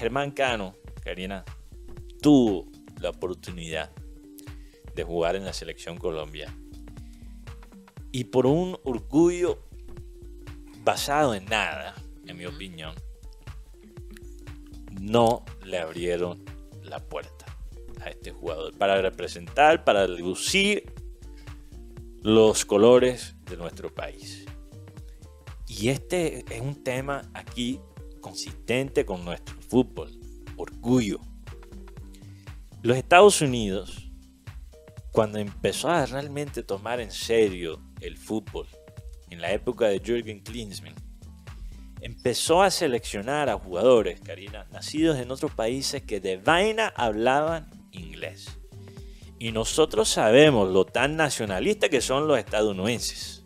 Germán Cano, Karina, tuvo la oportunidad de jugar en la selección Colombia. Y por un orgullo basado en nada, en mi opinión, no le abrieron la puerta a este jugador para representar, para lucir los colores de nuestro país. Y este es un tema aquí consistente con nuestro fútbol, orgullo. Los Estados Unidos, cuando empezó a realmente tomar en serio el fútbol, en la época de Jürgen Klinsmann, empezó a seleccionar a jugadores, Karina, nacidos en otros países que de vaina hablaban inglés. Y nosotros sabemos lo tan nacionalista que son los estadounidenses.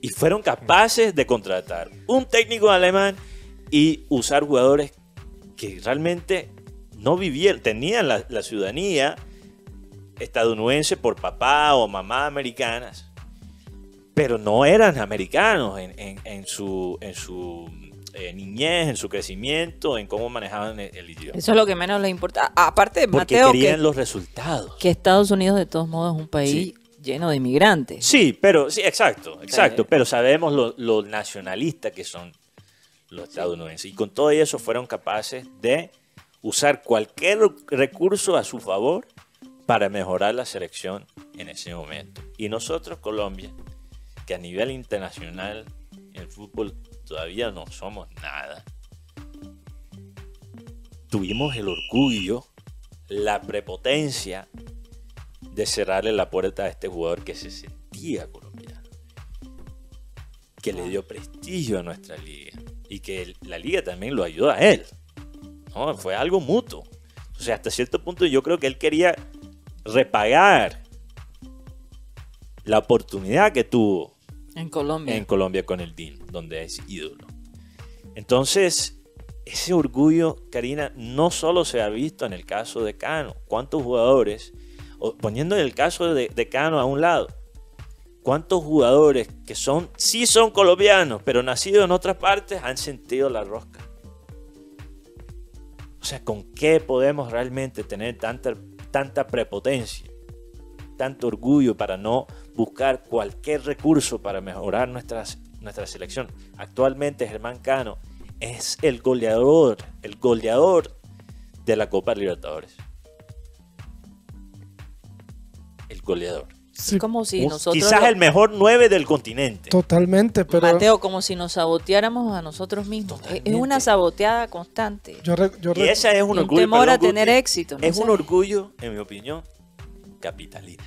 Y fueron capaces de contratar un técnico alemán y usar jugadores que realmente no vivieron, tenían la, la ciudadanía estadounidense por papá o mamá americanas, pero no eran americanos en, su, en su eh, niñez, en su crecimiento, en cómo manejaban el, idioma. Eso es lo que menos les importa. Aparte, Porque Mateo, querían que, los resultados. que Estados Unidos de todos modos es un país lleno de inmigrantes. Sí, pero sí, exacto, exacto. Pero sabemos lo, lo nacionalistas que son los estadounidenses. Y con todo eso fueron capaces de usar cualquier recurso a su favor para mejorar la selección en ese momento. Y nosotros, Colombia, que a nivel internacional en fútbol todavía no somos nada, tuvimos el orgullo, la prepotencia de cerrarle la puerta a este jugador que se sentía colombiano, que le dio prestigio a nuestra liga y que la liga también lo ayudó a él. ¿no? Fue algo mutuo. O sea, hasta cierto punto yo creo que él quería repagar la oportunidad que tuvo en Colombia. En Colombia con el DIN, donde es ídolo. Entonces, ese orgullo, Karina, no solo se ha visto en el caso de Cano. ¿Cuántos jugadores, poniendo el caso de, de Cano a un lado, cuántos jugadores que son, sí son colombianos, pero nacidos en otras partes, han sentido la rosca? O sea, ¿con qué podemos realmente tener tanta, tanta prepotencia, tanto orgullo para no buscar cualquier recurso para mejorar nuestras, nuestra selección. Actualmente Germán Cano es el goleador, el goleador de la Copa Libertadores. El goleador. Como si nosotros quizás el mejor 9 del continente. Totalmente, pero. Mateo, como si nos saboteáramos a nosotros mismos. Es una saboteada constante. Yo y esa es un, orgullo. temor a tener éxito. es un orgullo, en mi opinión, capitalina.